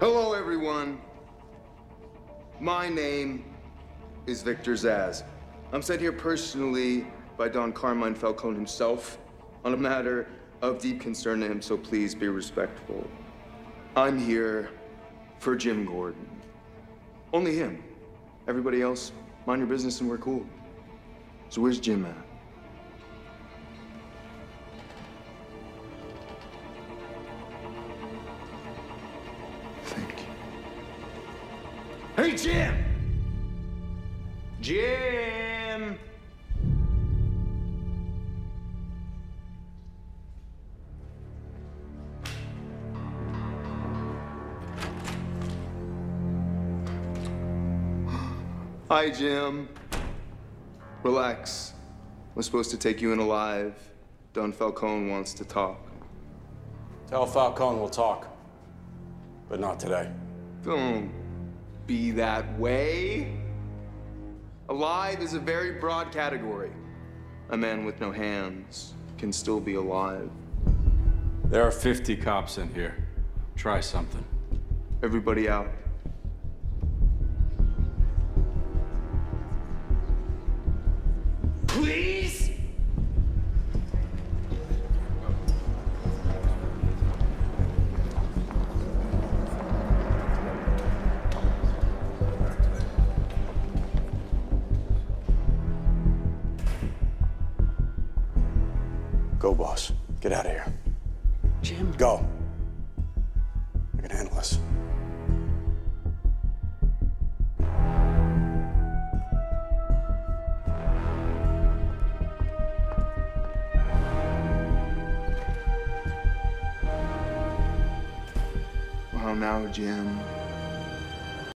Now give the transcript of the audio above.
Hello, everyone. My name is Victor Zsasz. I'm sent here personally by Don Carmine Falcone himself on a matter of deep concern to him, so please be respectful. I'm here for Jim Gordon. Only him. Everybody else, mind your business and we're cool. So where's Jim at? Hey, Jim! Jim! Hi, Jim. Relax. We're supposed to take you in alive. Don Falcone wants to talk. Tell Falcone we'll talk. But not today. Don't be that way. Alive is a very broad category. A man with no hands can still be alive. There are 50 cops in here. Try something. Everybody out. Go, boss. Get out of here. Jim. Go. I can handle this. Well, now, Jim.